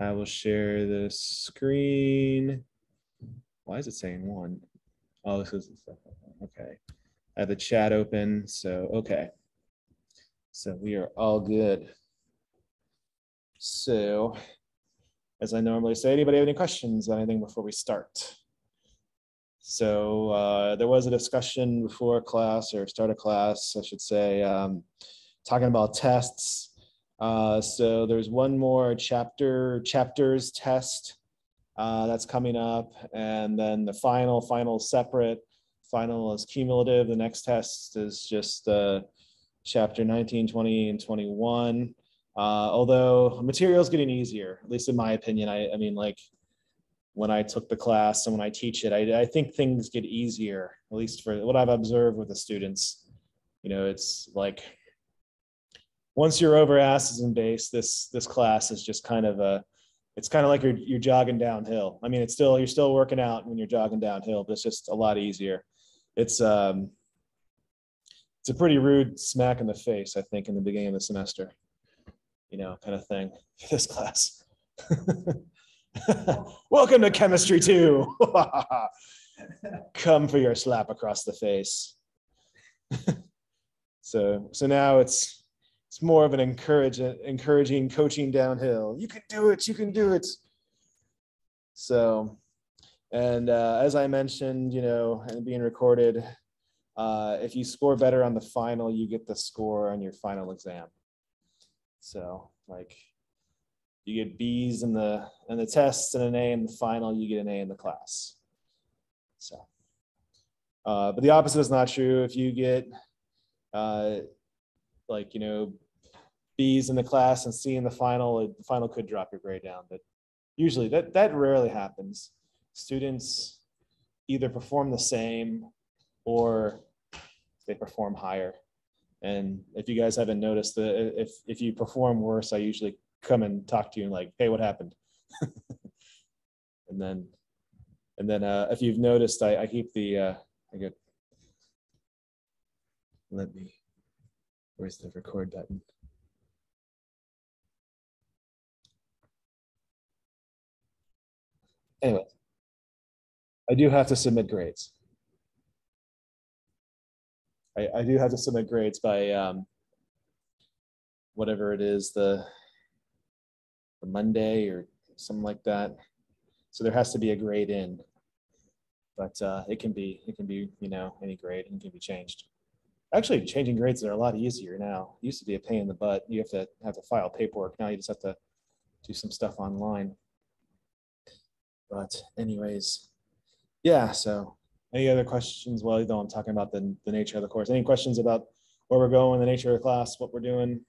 I will share the screen. Why is it saying one? Oh, this is okay. I have the chat open, so okay. So we are all good. So, as I normally say, anybody have any questions on anything before we start? So uh, there was a discussion before class or start a class, I should say, um, talking about tests. Uh, so there's one more chapter, chapters test uh, that's coming up. And then the final, final separate, final is cumulative. The next test is just uh, chapter 19, 20, and 21. Uh, although material is getting easier, at least in my opinion. I, I mean, like when I took the class and when I teach it, I, I think things get easier, at least for what I've observed with the students. You know, it's like once you're over acids and base, this this class is just kind of a it's kind of like you're you're jogging downhill. I mean, it's still you're still working out when you're jogging downhill, but it's just a lot easier. It's um it's a pretty rude smack in the face, I think, in the beginning of the semester. You know, kind of thing for this class. Welcome to chemistry two. Come for your slap across the face. so so now it's it's more of an encourage, encouraging coaching downhill. You can do it. You can do it. So, and uh, as I mentioned, you know, and being recorded, uh, if you score better on the final, you get the score on your final exam. So, like, you get B's in the in the tests and an A in the final. You get an A in the class. So, uh, but the opposite is not true. If you get uh, like you know B's in the class and C in the final, the final could drop your grade down. But usually that, that rarely happens. Students either perform the same or they perform higher. And if you guys haven't noticed, that if, if you perform worse, I usually come and talk to you and like, hey, what happened? and then, and then uh, if you've noticed, I, I keep the, uh, I get, let me, where's the record button? Anyway, I do have to submit grades. I, I do have to submit grades by um, whatever it is, the, the Monday or something like that. So there has to be a grade in, but uh, it can be it can be you know any grade and can be changed. Actually, changing grades are a lot easier now. It used to be a pain in the butt. You have to have to file paperwork. Now you just have to do some stuff online. But anyways, yeah, so any other questions? Well, I'm talking about the, the nature of the course. Any questions about where we're going, the nature of the class, what we're doing?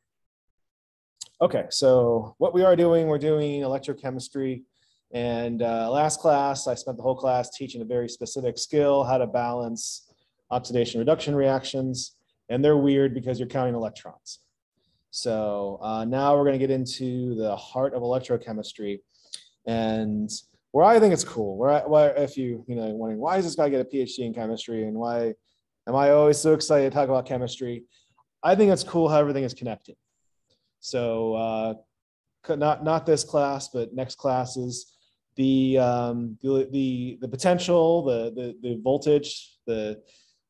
Okay, so what we are doing, we're doing electrochemistry. And uh, last class, I spent the whole class teaching a very specific skill, how to balance oxidation reduction reactions. And they're weird because you're counting electrons. So uh, now we're going to get into the heart of electrochemistry. And where I think it's cool, where, I, where if you, you know, wondering why does this guy get a PhD in chemistry and why am I always so excited to talk about chemistry? I think it's cool how everything is connected. So uh, not not this class, but next classes, the um, the, the the potential, the the the voltage, the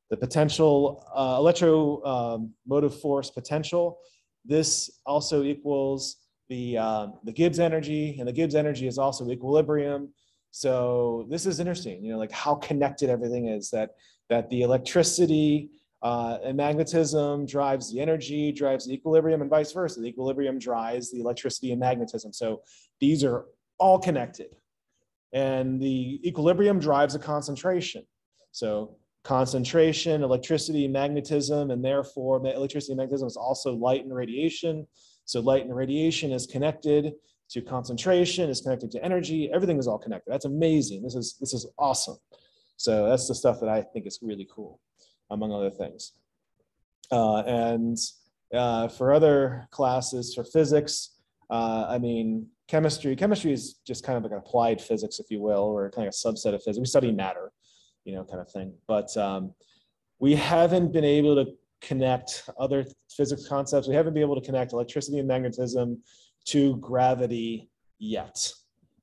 the potential uh, electromotive um, motive force potential. This also equals the, um, the Gibbs energy, and the Gibbs energy is also equilibrium. So this is interesting, you know, like how connected everything is that, that the electricity uh, and magnetism drives the energy, drives the equilibrium and vice versa. The equilibrium drives the electricity and magnetism. So these are all connected. And the equilibrium drives a concentration. So concentration, electricity, magnetism, and therefore electricity and magnetism is also light and radiation. So light and radiation is connected to concentration, is connected to energy. Everything is all connected. That's amazing. This is this is awesome. So that's the stuff that I think is really cool, among other things. Uh, and uh, for other classes, for physics, uh, I mean, chemistry. Chemistry is just kind of like applied physics, if you will, or kind of a subset of physics. We study matter, you know, kind of thing. But um, we haven't been able to connect other physics concepts. We haven't been able to connect electricity and magnetism to gravity yet.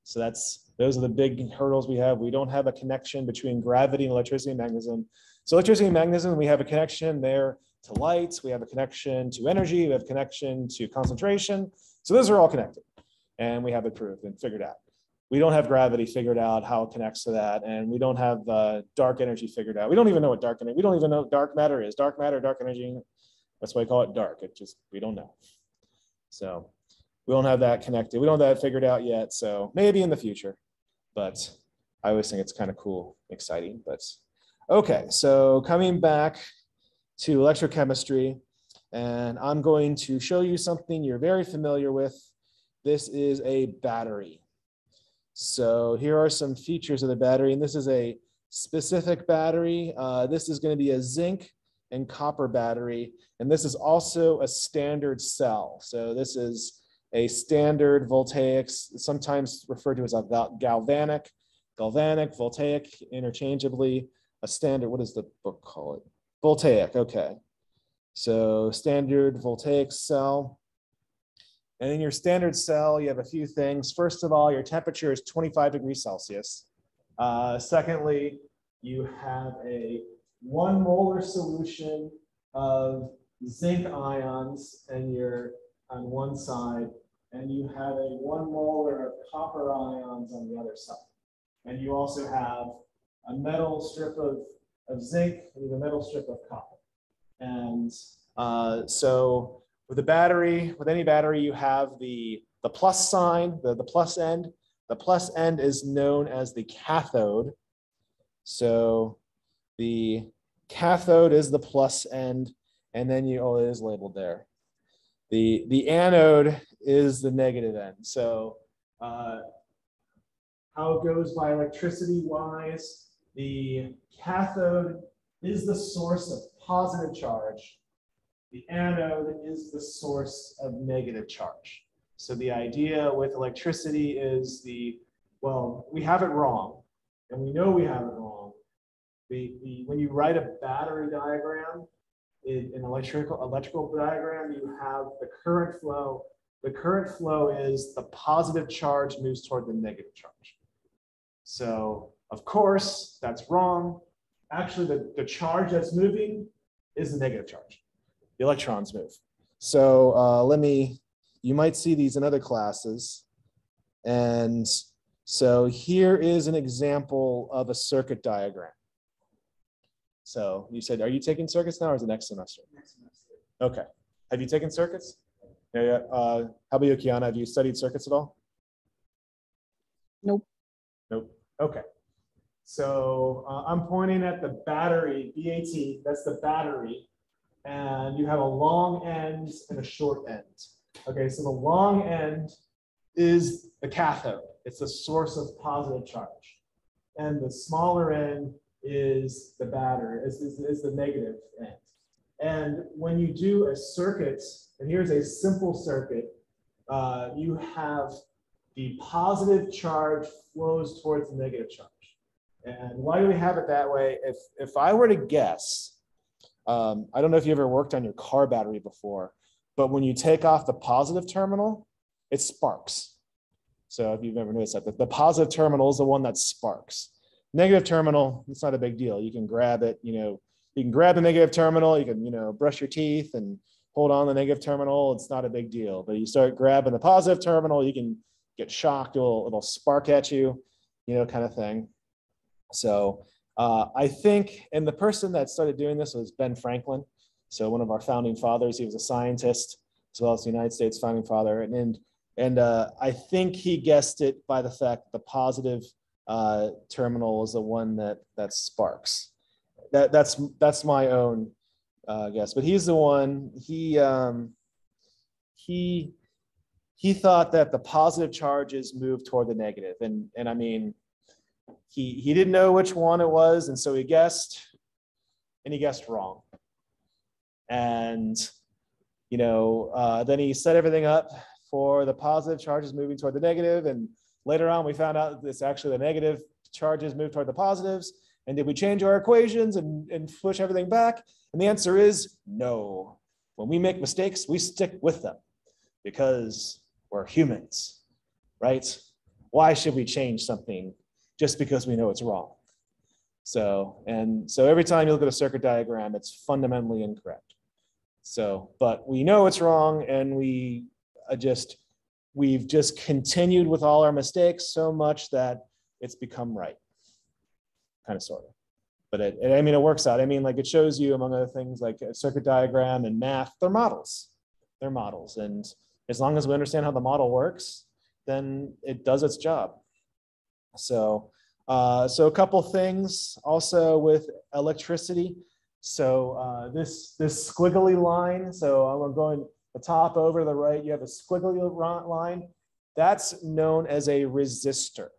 So that's those are the big hurdles we have. We don't have a connection between gravity and electricity and magnetism. So electricity and magnetism, we have a connection there to lights, we have a connection to energy, we have a connection to concentration. So those are all connected and we have it proved and figured out. We don't have gravity figured out how it connects to that, and we don't have uh, dark energy figured out. We don't even know what dark energy. We don't even know what dark matter is. Dark matter, dark energy. That's why I call it dark. It just we don't know. So we don't have that connected. We don't have that figured out yet. So maybe in the future, but I always think it's kind of cool, exciting. But okay, so coming back to electrochemistry, and I'm going to show you something you're very familiar with. This is a battery. So here are some features of the battery, and this is a specific battery. Uh, this is going to be a zinc and copper battery, and this is also a standard cell. So this is a standard voltaic, sometimes referred to as a galvanic, galvanic, voltaic, interchangeably. A standard, what does the book call it? Voltaic, okay. So standard voltaic cell. And in your standard cell, you have a few things. First of all, your temperature is 25 degrees Celsius. Uh, secondly, you have a one molar solution of zinc ions and you're on one side, and you have a one molar of copper ions on the other side. And you also have a metal strip of, of zinc and a metal strip of copper. And uh, so with a battery, with any battery, you have the, the plus sign, the, the plus end. The plus end is known as the cathode. So the cathode is the plus end, and then you, oh, it is labeled there. The, the anode is the negative end. So uh, how it goes by electricity wise, the cathode is the source of positive charge the anode is the source of negative charge. So the idea with electricity is the, well, we have it wrong, and we know we have it wrong. The, the, when you write a battery diagram, in an electrical, electrical diagram, you have the current flow. The current flow is the positive charge moves toward the negative charge. So of course, that's wrong. Actually, the, the charge that's moving is the negative charge the electrons move. So uh, let me, you might see these in other classes. And so here is an example of a circuit diagram. So you said, are you taking circuits now or is it next semester? Next semester. Okay. Have you taken circuits? Yeah. Uh, how about you, Kiana? Have you studied circuits at all? Nope. Nope. Okay. So uh, I'm pointing at the battery, BAT, that's the battery and you have a long end and a short end. Okay, so the long end is the cathode. It's a source of positive charge. And the smaller end is the battery, is, is, is the negative end. And when you do a circuit, and here's a simple circuit, uh, you have the positive charge flows towards the negative charge. And why do we have it that way? If, if I were to guess, um, I don't know if you ever worked on your car battery before, but when you take off the positive terminal, it sparks. So if you've ever noticed that, the positive terminal is the one that sparks. Negative terminal, it's not a big deal. You can grab it, you know, you can grab the negative terminal, you can, you know, brush your teeth and hold on the negative terminal. It's not a big deal. But you start grabbing the positive terminal, you can get shocked, it'll, it'll spark at you, you know, kind of thing. So uh, I think, and the person that started doing this was Ben Franklin. So one of our founding fathers, he was a scientist as well as the United States founding father. And, and, and uh, I think he guessed it by the fact the positive uh, terminal is the one that, that sparks. That, that's, that's my own uh, guess, but he's the one, he, um, he, he thought that the positive charges move toward the negative. And, and I mean, he he didn't know which one it was, and so he guessed, and he guessed wrong. And you know, uh, then he set everything up for the positive charges moving toward the negative, and later on we found out that it's actually the negative charges move toward the positives. And did we change our equations and, and push everything back? And the answer is no. When we make mistakes, we stick with them because we're humans, right? Why should we change something just because we know it's wrong? So, and so every time you look at a circuit diagram, it's fundamentally incorrect. So, but we know it's wrong and we just, we've just continued with all our mistakes so much that it's become right. Kind of, sort of. But it, it- I mean, it works out. I mean, like it shows you among other things, like a circuit diagram and math, they're models. They're models. And as long as we understand how the model works, then it does its job. So, uh, so a couple things also with electricity. So uh, this this squiggly line. So I'm going the top over to the right. You have a squiggly line. That's known as a resistor.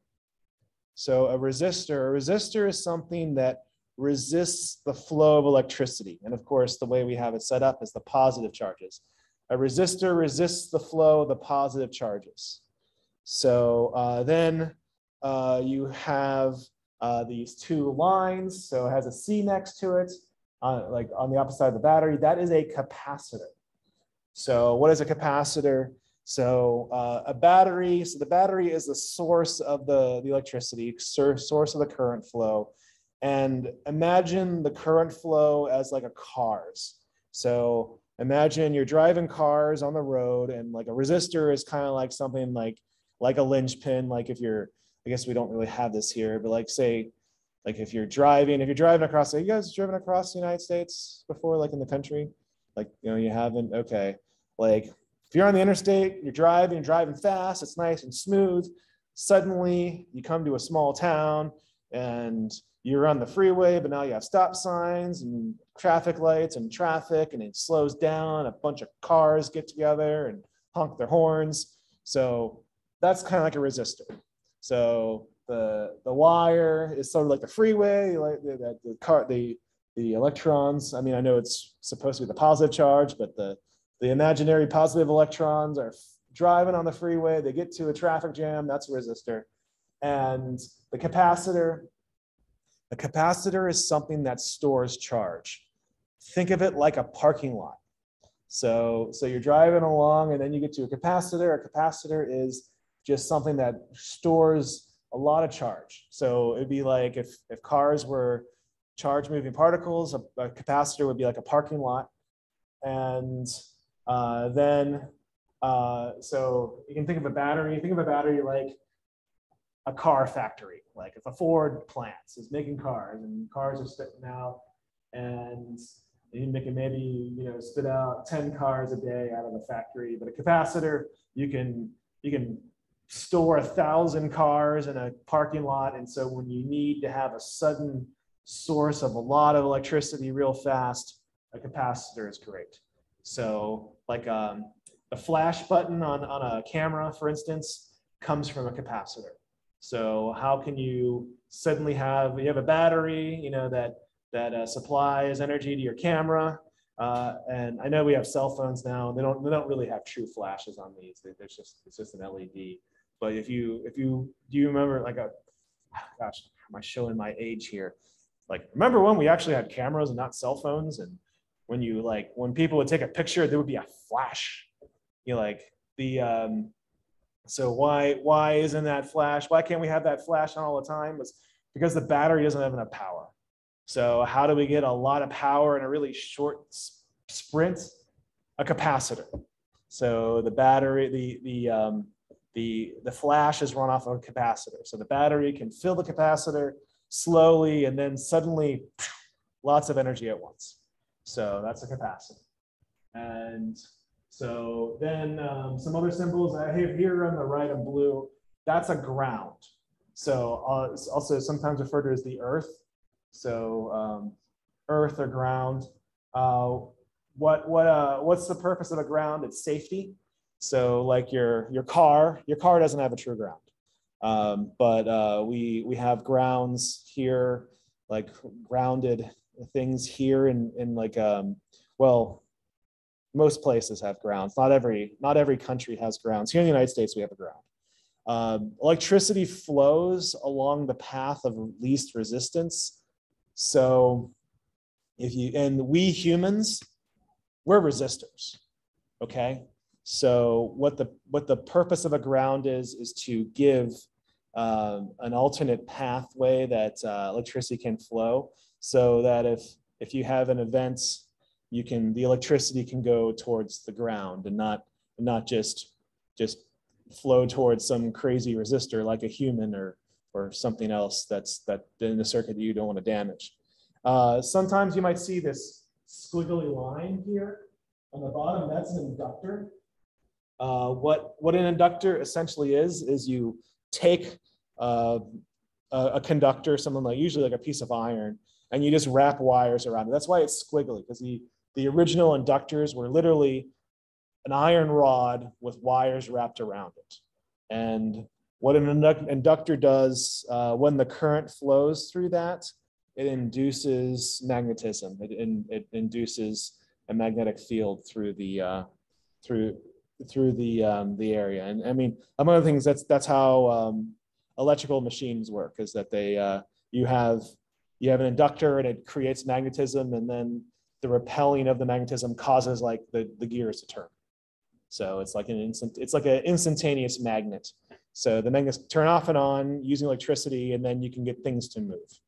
So a resistor, a resistor is something that resists the flow of electricity. And of course, the way we have it set up is the positive charges. A resistor resists the flow of the positive charges. So uh, then uh, you have uh, these two lines. So it has a C next to it, uh, like on the opposite side of the battery. That is a capacitor. So what is a capacitor? So uh, a battery, so the battery is the source of the, the electricity, source of the current flow. And imagine the current flow as like a cars. So imagine you're driving cars on the road and like a resistor is kind of like something like like a linchpin, like if you're, I guess we don't really have this here, but like say, like if you're driving, if you're driving across, you guys driven across the United States before, like in the country? Like, you know, you haven't, okay. Like if you're on the interstate, you're driving, you're driving fast, it's nice and smooth. Suddenly you come to a small town and you're on the freeway, but now you have stop signs and traffic lights and traffic, and it slows down. A bunch of cars get together and honk their horns. So that's kind of like a resistor. So the the wire is sort of like the freeway, like the, the, the car, the the electrons. I mean, I know it's supposed to be the positive charge, but the the imaginary positive electrons are driving on the freeway. They get to a traffic jam. That's a resistor, and the capacitor. A capacitor is something that stores charge. Think of it like a parking lot. So, so you're driving along and then you get to a capacitor. A capacitor is just something that stores a lot of charge. So it'd be like if, if cars were charge moving particles, a, a capacitor would be like a parking lot. And uh, then, uh, so you can think of a battery, think of a battery like a car factory. Like if a Ford plant is making cars and cars are spitting out and you can maybe, you know, spit out 10 cars a day out of the factory, but a capacitor, you can, you can store a thousand cars in a parking lot. And so when you need to have a sudden source of a lot of electricity real fast, a capacitor is great. So like um, the flash button on, on a camera, for instance, comes from a capacitor. So how can you suddenly have, you have a battery, you know, that, that uh, supplies energy to your camera. Uh, and I know we have cell phones now, and they don't, they don't really have true flashes on these. There's just, it's just an LED. But if you, if you, do you remember like a, gosh, am I showing my age here? Like, remember when we actually had cameras and not cell phones? And when you like, when people would take a picture, there would be a flash. You know, like the, um, so why, why isn't that flash? Why can't we have that flash on all the time? It's because the battery doesn't have enough power. So how do we get a lot of power in a really short sprint? A capacitor. So the battery, the, the, um, the, the flash is run off of a capacitor. So the battery can fill the capacitor slowly and then suddenly lots of energy at once. So that's a capacitor. And so then um, some other symbols I have here on the right in blue, that's a ground. So uh, it's also sometimes referred to as the earth. So um, earth or ground. Uh, what what uh, what's the purpose of a ground? It's safety. So like your your car, your car doesn't have a true ground. Um, but uh, we we have grounds here, like grounded things here in in like um, well, most places have grounds. Not every not every country has grounds. Here in the United States, we have a ground. Um, electricity flows along the path of least resistance. So if you and we humans, we're resistors. Okay. So what the what the purpose of a ground is is to give um, an alternate pathway that uh, electricity can flow, so that if if you have an event, you can the electricity can go towards the ground and not not just just flow towards some crazy resistor like a human or or something else that's that in the circuit that you don't want to damage. Uh, sometimes you might see this squiggly line here on the bottom. That's an inductor. Uh, what, what an inductor essentially is, is you take uh, a, conductor, something like usually like a piece of iron, and you just wrap wires around it. That's why it's squiggly, because the, the original inductors were literally an iron rod with wires wrapped around it. And what an inductor does uh, when the current flows through that, it induces magnetism. It, in, it induces a magnetic field through the uh, through through the um, the area. And I mean, among other things, that's that's how um, electrical machines work. Is that they uh, you have you have an inductor and it creates magnetism, and then the repelling of the magnetism causes like the the gears to turn. So it's like an instant. It's like an instantaneous magnet. So the magnets turn off and on using electricity, and then you can get things to move.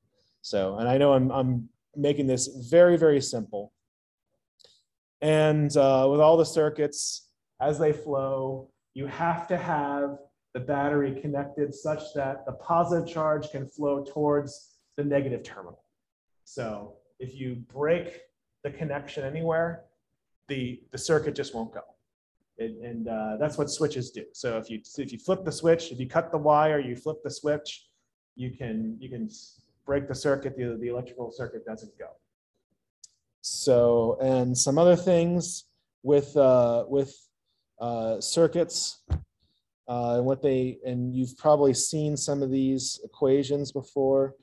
So, and I know I'm I'm making this very very simple. And uh, with all the circuits, as they flow, you have to have the battery connected such that the positive charge can flow towards the negative terminal. So if you break the connection anywhere, the, the circuit just won't go. It, and uh, that's what switches do. So if you if you flip the switch, if you cut the wire, you flip the switch, you can you can break the circuit. The, the electrical circuit doesn't go. So and some other things with uh, with uh, circuits uh, and what they, and you've probably seen some of these equations before.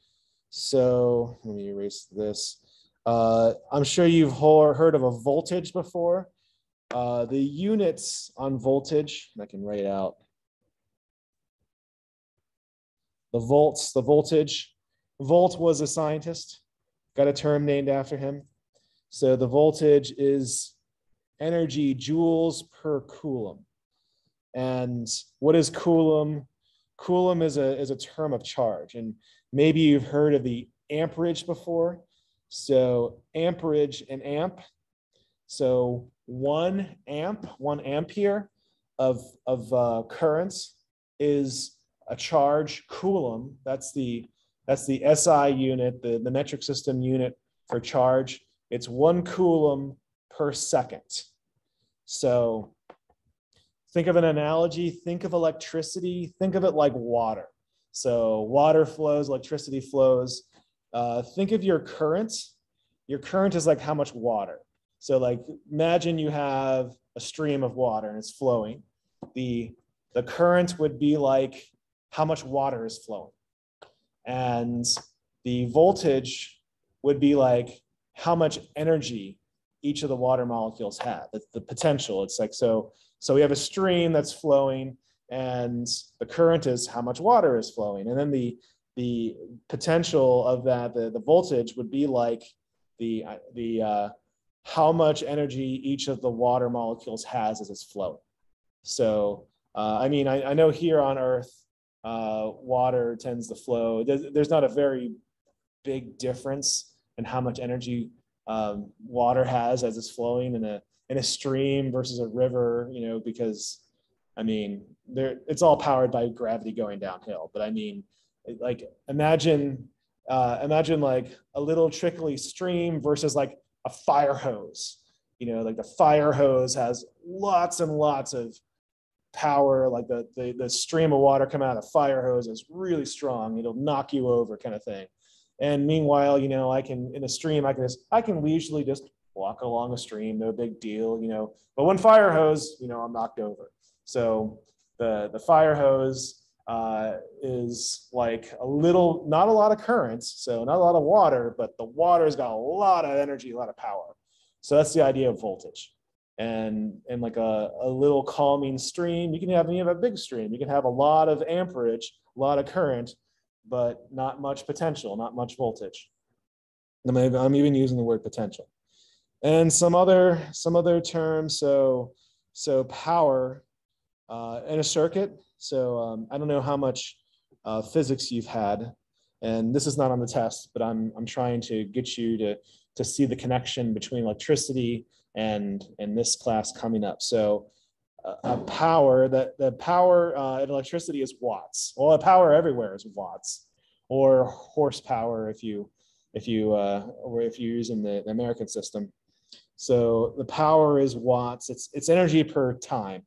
So let me erase this. Uh, I'm sure you've heard of a voltage before. Uh, the units on voltage, I can write out. The volts, the voltage. Volt was a scientist, got a term named after him. So the voltage is energy joules per coulomb. And what is coulomb? Coulomb is a, is a term of charge. And maybe you've heard of the amperage before. So amperage and amp. So one amp, one ampere of, of uh, currents is a charge coulomb. That's the, that's the SI unit, the, the metric system unit for charge. It's one coulomb per second. So think of an analogy, think of electricity, think of it like water. So water flows, electricity flows. Uh, think of your current. Your current is like how much water. So like imagine you have a stream of water and it's flowing. The, the current would be like how much water is flowing. And the voltage would be like how much energy each of the water molecules have. It's the potential. It's like so. So we have a stream that's flowing, and the current is how much water is flowing, and then the the potential of that, the, the voltage would be like the the uh, how much energy each of the water molecules has as it's flowing. So uh, I mean, I, I, know here on Earth, uh, water tends to flow. There's, there's not a very big difference in how much energy um, water has as it's flowing in a in a stream versus a river, you know, because I mean, there it's all powered by gravity going downhill. But I mean, like imagine uh, imagine like a little trickly stream versus like a fire hose. You know, like the fire hose has lots and lots of power. Like the the, the stream of water coming out of fire hose is really strong. It'll knock you over, kind of thing. And meanwhile, you know, I can in a stream, I can just I can leisurely just walk along a stream, no big deal, you know. But when fire hose, you know, I'm knocked over. So the the fire hose uh, is like a little, not a lot of currents, so not a lot of water, but the water's got a lot of energy, a lot of power. So that's the idea of voltage. And and like a, a little calming stream, you can have you have a big stream, you can have a lot of amperage, a lot of current, but not much potential, not much voltage. I'm even using the word potential. And some other some other terms. So so power uh, in a circuit. So um, I don't know how much uh, physics you've had, and this is not on the test, but I'm I'm trying to get you to to see the connection between electricity and and this class coming up. So uh, power that the power uh, in electricity is watts. Well, power everywhere is watts, or horsepower if you if you uh, or if you're using the, the American system. So the power is watts. It's it's energy per time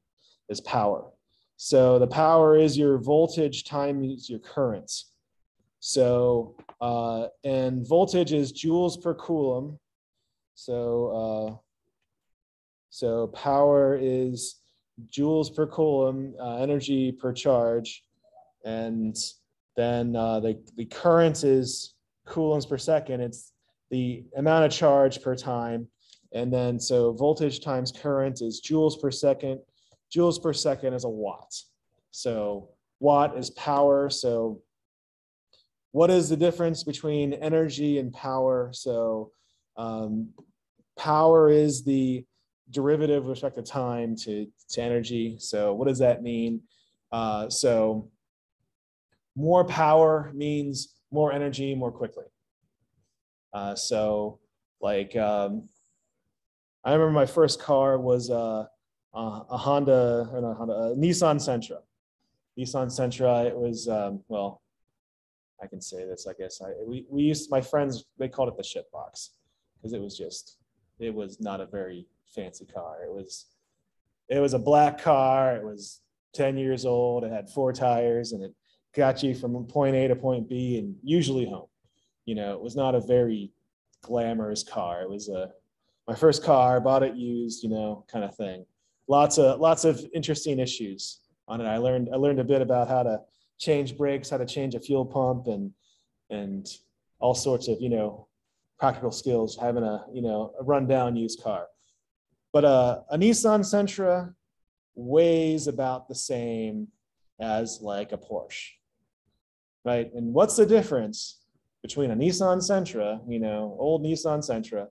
is power. So the power is your voltage times your currents. So uh, and voltage is joules per coulomb. So uh, so power is joules per coulomb, uh, energy per charge, and then uh, the the current is coulombs per second. It's the amount of charge per time, and then so voltage times current is joules per second. Joules per second is a watt. So watt is power. So what is the difference between energy and power? So um, power is the derivative with respect to time to, to energy. So what does that mean? Uh, so more power means more energy more quickly. Uh, so like um, I remember my first car was uh, a Honda, Honda, a Nissan Sentra. Nissan Sentra. It was um, well, I can say this. I guess I we we used my friends. They called it the shit box because it was just it was not a very fancy car. It was it was a black car. It was 10 years old. It had four tires and it got you from point A to point B and usually home. You know, it was not a very glamorous car. It was a my first car, bought it used, you know, kind of thing. Lots of lots of interesting issues on it. I learned I learned a bit about how to change brakes, how to change a fuel pump and and all sorts of, you know, practical skills having a, you know, a rundown used car. But uh, a Nissan Sentra weighs about the same as like a Porsche, right? And what's the difference between a Nissan Sentra, you know, old Nissan Sentra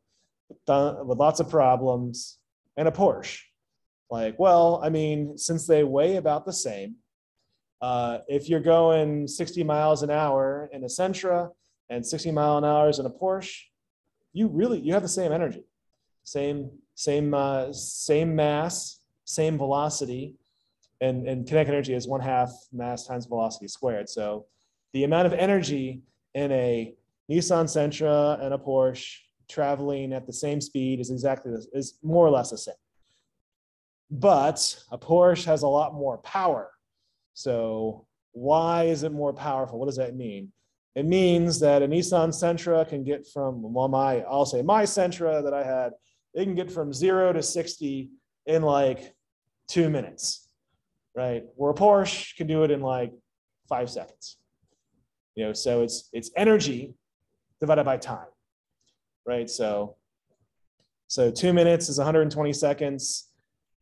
with lots of problems, and a Porsche? Like, well, I mean, since they weigh about the same, uh, if you're going 60 miles an hour in a Sentra and 60 mile an hour in a Porsche, you really you have the same energy, same same uh, same mass, same velocity, and and kinetic energy is one half mass times velocity squared. So the amount of energy in a Nissan Sentra and a Porsche traveling at the same speed is exactly this, is more or less the same. But a Porsche has a lot more power. So why is it more powerful? What does that mean? It means that a Nissan Sentra can get from well, my I'll say my Sentra that I had they can get from zero to 60 in like two minutes, right? Where a Porsche can do it in like five seconds. You know, so it's it's energy divided by time, right? So so two minutes is 120 seconds,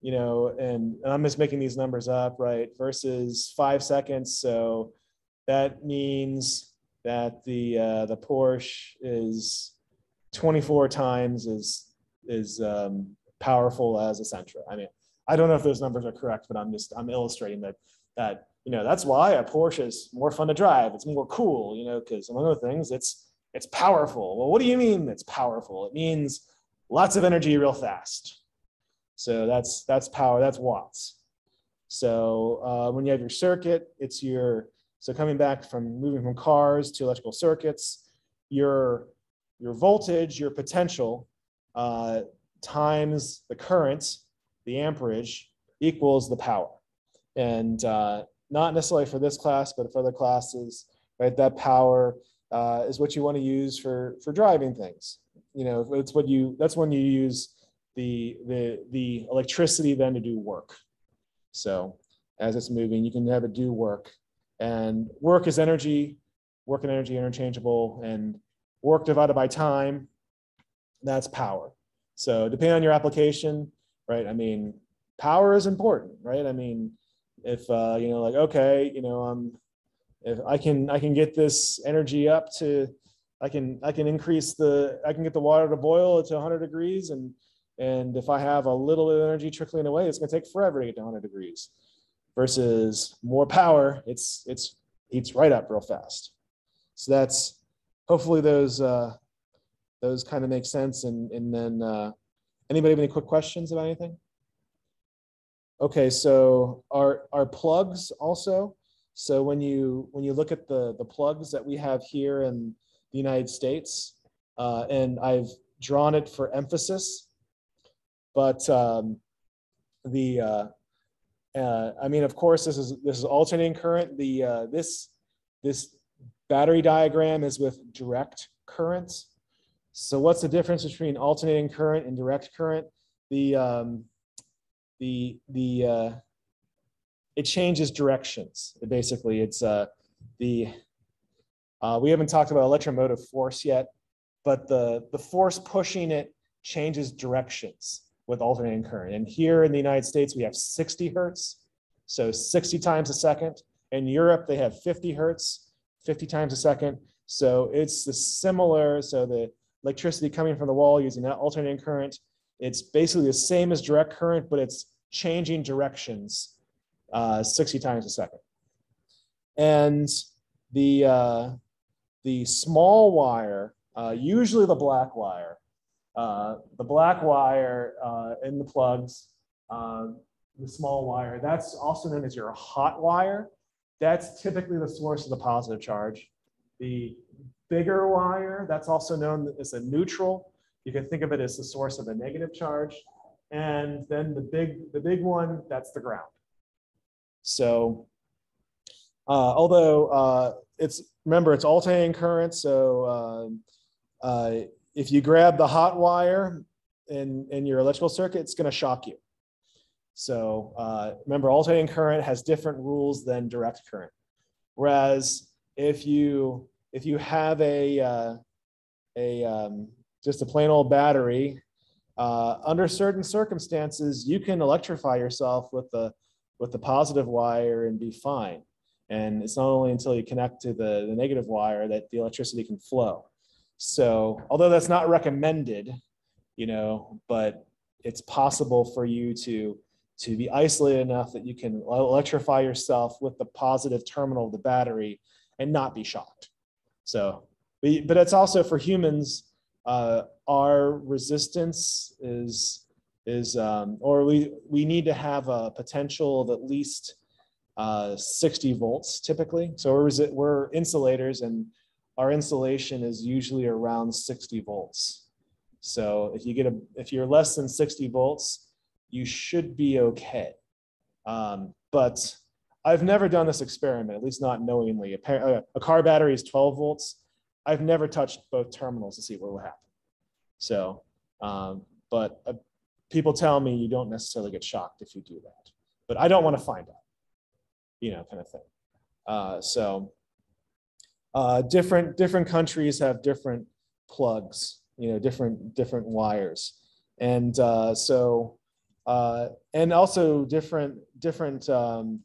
you know, and, and I'm just making these numbers up, right? Versus five seconds, so that means that the uh, the Porsche is 24 times is is um, powerful as a Sentra. I mean, I don't know if those numbers are correct, but I'm just I'm illustrating that that you know that's why a Porsche is more fun to drive. It's more cool, you know, because among other things, it's it's powerful. Well, what do you mean it's powerful? It means lots of energy real fast. So that's that's power. That's watts. So uh, when you have your circuit, it's your so coming back from moving from cars to electrical circuits, your your voltage, your potential uh, times the current, the amperage, equals the power. And uh, not necessarily for this class, but for other classes, right? That power uh, is what you want to use for for driving things. You know, it's what you that's when you use the the the electricity then to do work. So as it's moving, you can have it do work. And work is energy, work and energy interchangeable, and work divided by time that's power. So depending on your application, right? I mean, power is important, right? I mean, if uh, you know, like, okay, you know, I'm if I can I can get this energy up to I can I can increase the I can get the water to boil to 100 degrees and And if I have a little bit of energy trickling away, it's gonna take forever to get to 100 degrees. Versus more power, it's it's heats right up real fast. So that's hopefully those uh, those kind of make sense. And and then uh, anybody have any quick questions about anything? Okay, so our our plugs also. So when you when you look at the the plugs that we have here in the United States, uh, and I've drawn it for emphasis, but um, the uh, uh, I mean, of course, this is this is alternating current. The uh, this this battery diagram is with direct current. So what's the difference between alternating current and direct current? The um, the the uh, it changes directions. Basically, it's uh, the uh, we haven't talked about electromotive force yet, but the the force pushing it changes directions with alternating current. And here in the United States, we have 60 hertz, so 60 times a second. In Europe, they have 50 hertz, 50 times a second. So it's the similar. So the electricity coming from the wall using that alternating current, it's basically the same as direct current, but it's changing directions uh, 60 times a second. And the, uh, the small wire, uh, usually the black wire, uh, the black wire uh, in the plugs, uh, the small wire, that's also known as your hot wire. That's typically the source of the positive charge. The bigger wire, that's also known as a neutral. You can think of it as the source of a negative charge. And then the big, the big one, that's the ground. So uh, although uh, it's, remember, it's alternating current. So um, uh, if you grab the hot wire in, in your electrical circuit, it's going to shock you. So uh, remember, alternating current has different rules than direct current. Whereas if you if you have a uh, a um, just a plain old battery, uh, under certain circumstances, you can electrify yourself with the with the positive wire and be fine. And it's not only until you connect to the, the negative wire that the electricity can flow. So although that's not recommended, you know, but it's possible for you to to be isolated enough that you can electrify yourself with the positive terminal of the battery and not be shocked. So, but, but it's also for humans, uh, our resistance is is um, or we we need to have a potential of at least uh, 60 volts typically. So we're we're insulators and our insulation is usually around 60 volts. So if you get a if you're less than 60 volts, you should be okay. Um, but I've never done this experiment, at least not knowingly. A, uh, a car battery is 12 volts. I've never touched both terminals to see what will happen. So, um, but uh, people tell me you don't necessarily get shocked if you do that, but I don't want to find out, you know, kind of thing. Uh, so uh, different different countries have different plugs, you know, different different wires, and uh, so uh, and also different different um,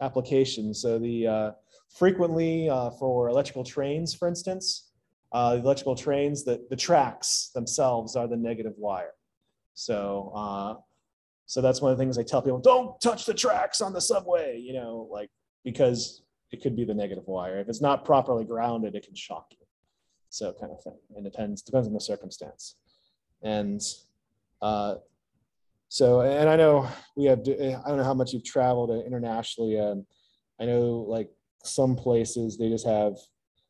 applications. So the uh, frequently uh, for electrical trains, for instance, uh, the electrical trains, the, the tracks themselves are the negative wire. So, uh, so that's one of the things I tell people: don't touch the tracks on the subway. You know, like because it could be the negative wire. If it's not properly grounded, it can shock you. So, kind of thing. It depends depends on the circumstance. And uh, so, and I know we have. I don't know how much you've traveled internationally. Um, I know like some places they just have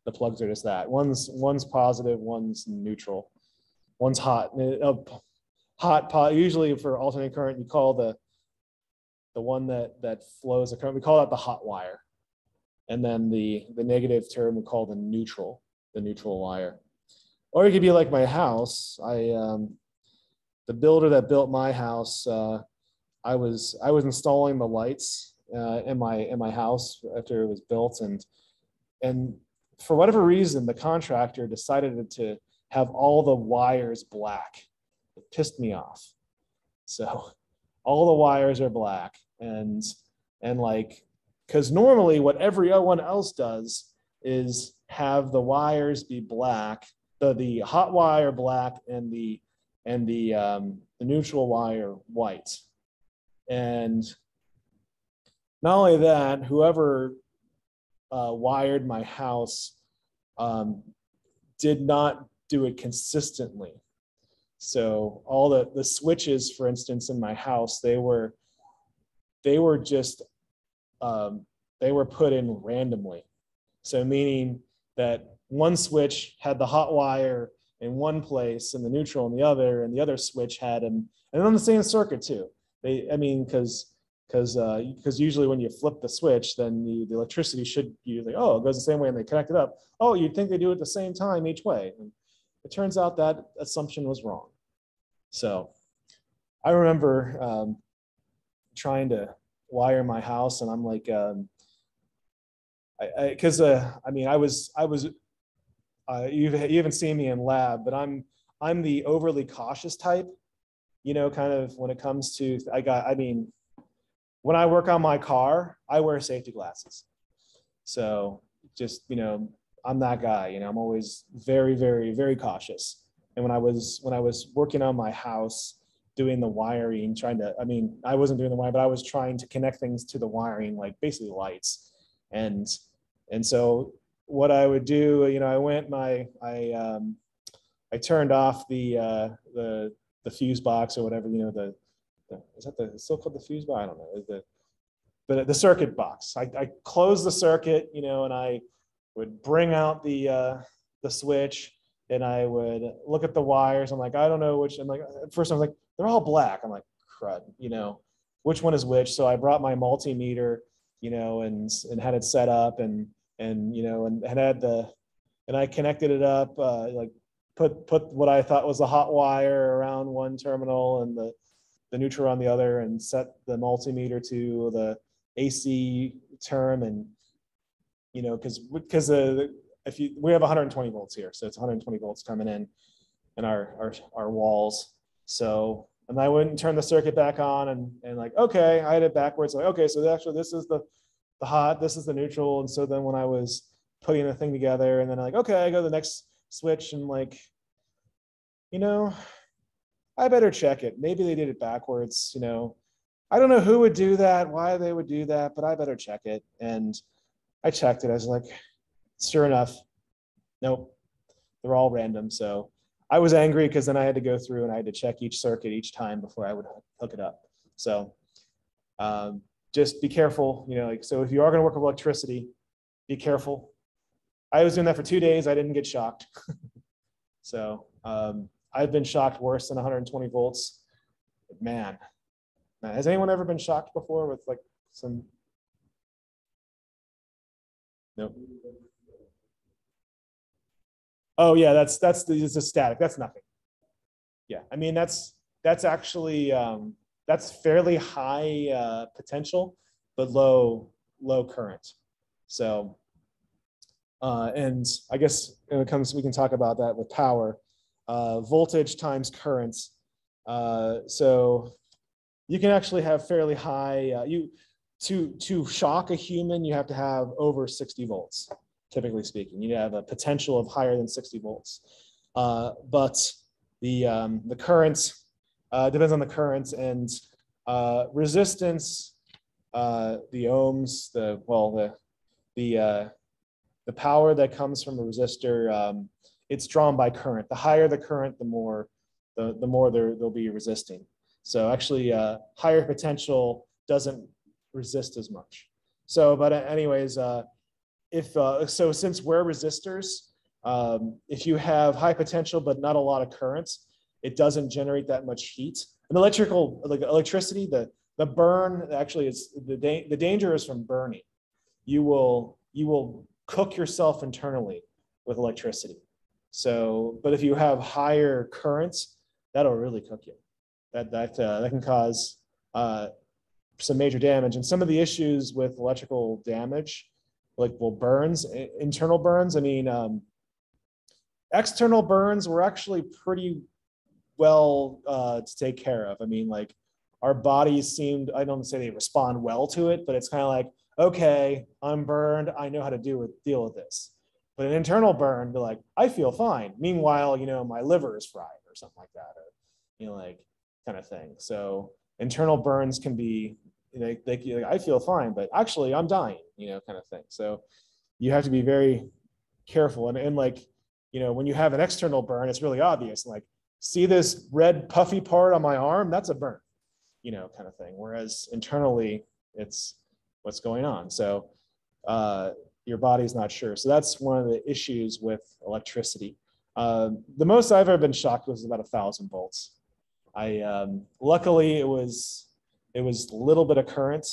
the plugs are just that. One's one's positive, one's neutral, one's hot. Uh, hot pot. Usually for alternating current, you call the the one that that flows a current. We call that the hot wire, and then the the negative term we call the neutral, the neutral wire. Or it could be like my house. I um, the builder that built my house. Uh, I was I was installing the lights uh, in my in my house after it was built, and and for whatever reason, the contractor decided to have all the wires black it pissed me off. So all the wires are black and and like because normally what everyone else does is have the wires be black, the the hot wire black and the and the um, the neutral wire white. And not only that, whoever uh, wired my house um, did not do it consistently. So all the the switches, for instance, in my house, they were they were just um, they were put in randomly. So meaning that one switch had the hot wire in one place and the neutral in the other, and the other switch had them, and on the same circuit too. They, I mean, because because because usually when you flip the switch, then the, the electricity should usually oh it goes the same way and they connect it up. Oh, you'd think they do it the same time each way. And it turns out that assumption was wrong. So I remember um, trying to wire my house, and I'm like, um, I because I, uh, I mean I was I was uh, you've you haven't seen me in lab, but I'm I'm the overly cautious type. You know, kind of when it comes to I got I mean, when I work on my car, I wear safety glasses. So just you know, I'm that guy. You know, I'm always very very very cautious. And when I was when I was working on my house, doing the wiring, trying to I mean, I wasn't doing the wiring, but I was trying to connect things to the wiring, like basically lights. And and so what I would do, you know, I went my I um, I turned off the uh, the the fuse box or whatever, you know, the, the is that the still called the fuse box? I don't know. The the, the circuit box. I, I closed the circuit, you know, and I would bring out the uh, the switch and I would look at the wires. I'm like, I don't know which. I'm like, at first I was like, they're all black. I'm like, crud, you know, which one is which? So I brought my multimeter, you know, and and had it set up and and you know and, and had the and I connected it up uh, like put put what I thought was a hot wire around one terminal and the the neutral on the other and set the multimeter to the AC term and you know because because the if you we have 120 volts here so it's 120 volts coming in in our our, our walls. So and I wouldn't turn the circuit back on and and like okay I had it backwards like okay so actually this is the the hot, this is the neutral. And so then when I was putting the thing together and then like, okay, I go to the next switch and like, you know, I better check it. Maybe they did it backwards, you know. I don't know who would do that, why they would do that, but I better check it. And I checked it. I was like, sure enough, nope, they're all random. So I was angry because then I had to go through and I had to check each circuit each time before I would hook it up. So um, just be careful, you know, like, so if you are going to work with electricity, be careful. I was doing that for two days. I didn't get shocked. so um, I've been shocked worse than 120 volts. Man, man, has anyone ever been shocked before with like some? Nope. Oh yeah, that's that's it's a static. That's nothing. Yeah, I mean that's that's actually um, that's fairly high uh, potential, but low low current. So, uh, and I guess when it comes, we can talk about that with power, uh, voltage times currents. Uh, so you can actually have fairly high. Uh, you to to shock a human, you have to have over 60 volts. Typically speaking, you have a potential of higher than 60 volts. Uh, but the um, the currents uh, depends on the currents and uh, resistance, uh, the ohms, the well, the the uh, the power that comes from the resistor, um, it's drawn by current. The higher the current, the more the, the more they'll be resisting. So actually, uh, higher potential doesn't resist as much. So, but anyways, uh, if so, since we're resistors, um, if you have high potential but not a lot of currents, it doesn't generate that much heat. And electrical, like electricity, the the burn actually is the da- the danger is from burning. You will you will cook yourself internally with electricity. So, but if you have higher currents, that'll really cook you. That that uh, that can cause uh, some major damage. And some of the issues with electrical damage, like well burns, internal burns. I mean, um, external burns were actually pretty well uh, to take care of. I mean, like our bodies seemed, I don't say they respond well to it, but it's kind of like, okay, I'm burned. I know how to do with deal with this. But an internal burn, be like, I feel fine. Meanwhile, you know, my liver is fried or something like that. Or, you know, like, kind of thing. So internal burns can be, they, they, like, I feel fine, but actually I'm dying, you know, kind of thing. So you have to be very careful. And, and like, you know, when you have an external burn, it's really obvious. Like, see this red puffy part on my arm? That's a burn, you know, kind of thing. Whereas internally, it's what's going on. So uh, your body's not sure. So that's one of the issues with electricity. Um, the most I've ever been shocked was about a thousand volts. I um, luckily it was it was a little bit of current.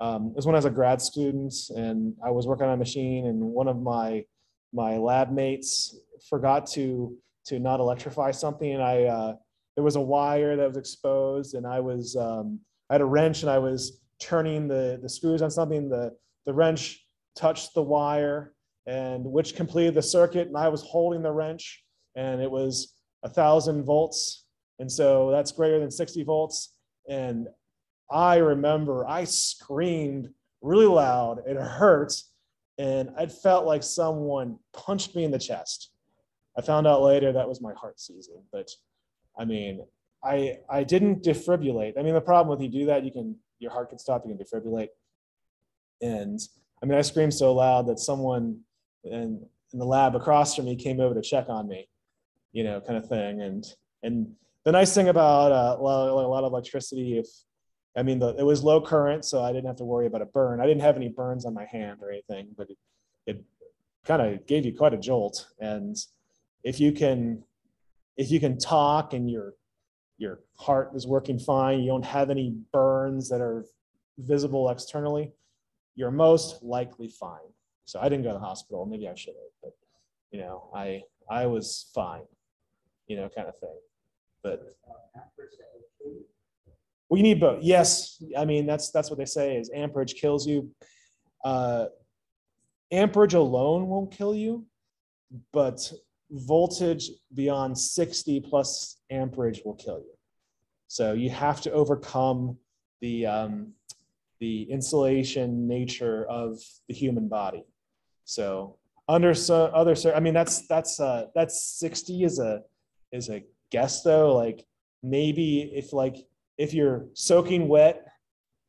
Um, it was when I was a grad student and I was working on a machine and one of my my lab mates forgot to to not electrify something. And I uh, there was a wire that was exposed and I was um, I had a wrench and I was turning the the screws on something. The the wrench touched the wire and which completed the circuit and I was holding the wrench and it was a thousand volts. And so that's greater than 60 volts. And I remember I screamed really loud. It hurt. And I felt like someone punched me in the chest I found out later that was my heart seizing but I mean I I didn't defibrillate I mean the problem with you do that you can your heart can stop you can defibrillate and I mean, I screamed so loud that someone in, in the lab across from me came over to check on me, you know, kind of thing. And and the nice thing about uh, a, lot, a lot of electricity, if I mean, the, it was low current, so I didn't have to worry about a burn. I didn't have any burns on my hand or anything, but it, it kind of gave you quite a jolt. And if you can, if you can talk and your your heart is working fine, you don't have any burns that are visible externally, you're most likely fine. So I didn't go to the hospital. Maybe I should have, but you know, I I was fine, you know, kind of thing. But we need both. Yes, I mean that's that's what they say is amperage kills you. Uh, amperage alone won't kill you, but voltage beyond 60 plus amperage will kill you. So you have to overcome the um, the insulation nature of the human body. So under so other, I mean, that's, that's, uh, that's 60 is a, is a guess though. Like maybe if like, if you're soaking wet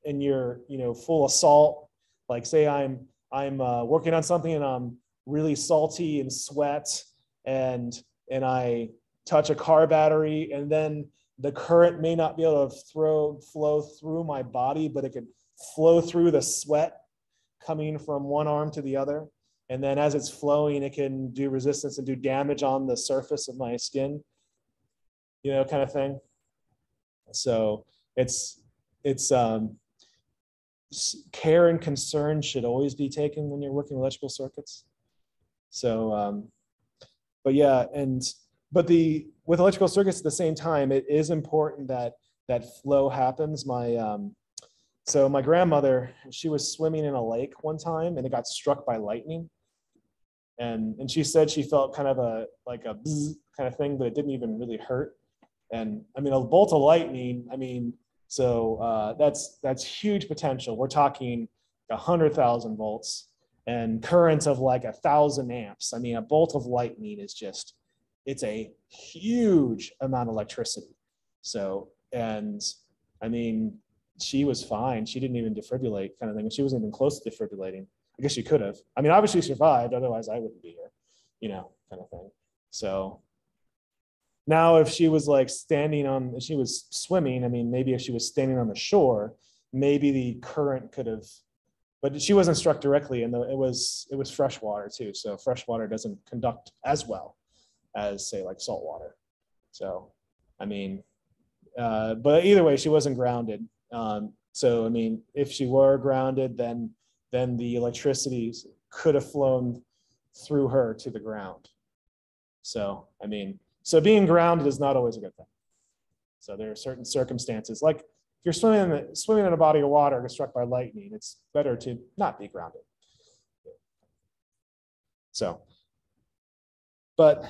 and you're, you know, full of salt, like say I'm, I'm uh, working on something and I'm really salty and sweat and, and I touch a car battery and then the current may not be able to throw flow through my body, but it could flow through the sweat coming from one arm to the other. And then as it's flowing, it can do resistance and do damage on the surface of my skin, you know, kind of thing. So it's, it's, um, care and concern should always be taken when you're working electrical circuits. So, um, but yeah, and, but the, with electrical circuits at the same time, it is important that that flow happens. My, um, so my grandmother, she was swimming in a lake one time and it got struck by lightning. And, and she said she felt kind of a like a kind of thing, but it didn't even really hurt. And I mean, a bolt of lightning, I mean, so uh, that's that's huge potential. We're talking hundred thousand volts and currents of like a thousand amps. I mean, a bolt of lightning is just it's a huge amount of electricity. So and I mean, she was fine. She didn't even defibrillate kind of thing. She wasn't even close to defibrillating. I guess she could have. I mean, obviously survived. Otherwise, I wouldn't be here, you know, kind of thing. So now if she was like standing on, she was swimming, I mean, maybe if she was standing on the shore, maybe the current could have, but she wasn't struck directly and it was, it was fresh water too. So fresh water doesn't conduct as well as say like salt water. So, I mean, uh, but either way, she wasn't grounded. Um, so, I mean, if she were grounded, then then the electricity could have flown through her to the ground. So, I mean, so being grounded is not always a good thing. So there are certain circumstances, like if you're swimming in, swimming in a body of water and struck by lightning, it's better to not be grounded. So, but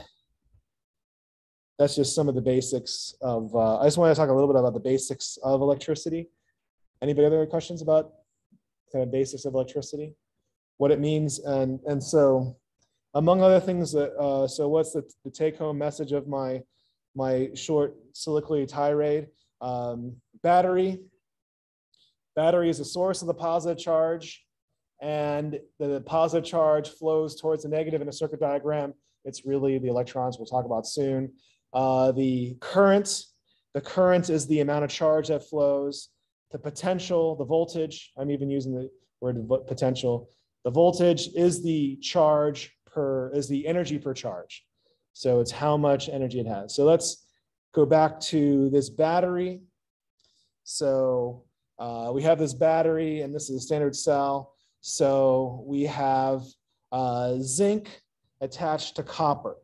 that's just some of the basics of, uh, I just want to talk a little bit about the basics of electricity. Anybody other questions about kind of basics of electricity? What it means and, and so among other things that, uh, so what's the, the take home message of my, my short soliloquy tirade? um, battery. Battery is the source of the positive charge, and the positive charge flows towards the negative in a circuit diagram. It's really the electrons we'll talk about soon. Uh, the current, the current is the amount of charge that flows. The potential, the voltage, I'm even using the word potential. The voltage is the charge per, is the energy per charge. So it's how much energy it has. So let's go back to this battery. So uh, we have this battery and this is a standard cell. So we have uh, zinc attached to copper.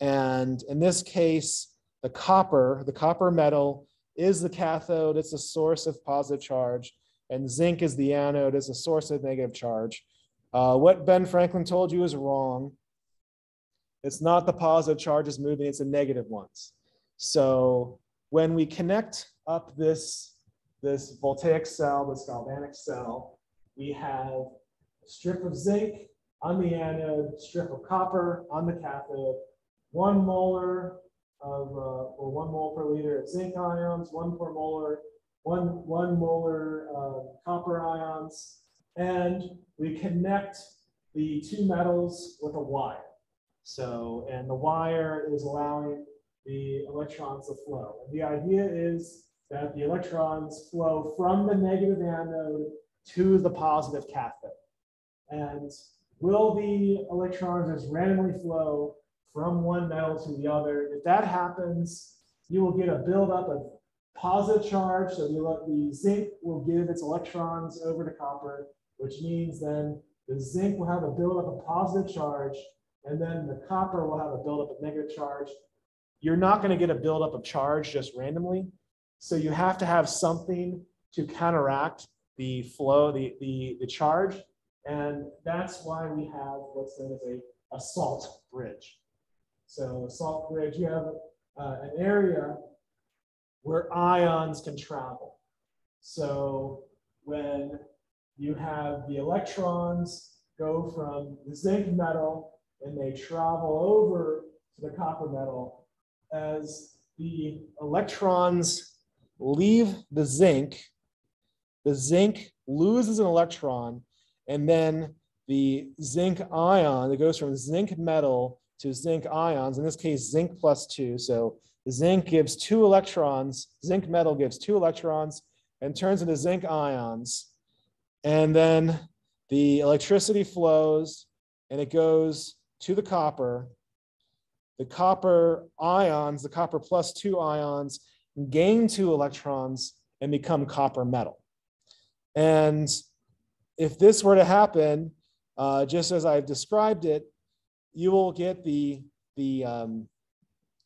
And in this case, the copper, the copper metal is the cathode, it's a source of positive charge, and zinc is the anode, is a source of negative charge. Uh, what Ben Franklin told you is wrong. It's not the positive charges moving, it's the negative ones. So when we connect up this, this voltaic cell, this galvanic cell, we have a strip of zinc on the anode, strip of copper on the cathode, one molar of, uh, or one mole per liter of zinc ions, one per molar, one, one molar copper ions, and we connect the two metals with a wire. So, and the wire is allowing the electrons to flow. And the idea is that the electrons flow from the negative anode to the positive cathode. And will the electrons just randomly flow from one metal to the other? If that happens, you will get a buildup of positive charge. So the, the zinc will give its electrons over to copper, which means then the zinc will have a buildup of positive charge, and then the copper will have a buildup of negative charge. You're not going to get a buildup of charge just randomly. So you have to have something to counteract the flow, the, the, the charge. And that's why we have what's known as a, a salt bridge. So a salt bridge, you have uh, an area where ions can travel. So when you have the electrons go from the zinc metal and they travel over to the copper metal, as the electrons leave the zinc, the zinc loses an electron, and then the zinc ion that goes from zinc metal to zinc ions, in this case, zinc plus two. So zinc gives two electrons, zinc metal gives two electrons and turns into zinc ions. And then the electricity flows and it goes to the copper. The copper ions, the copper plus two ions, gain two electrons and become copper metal. And if this were to happen, uh, just as I've described it, you will get the, the, um,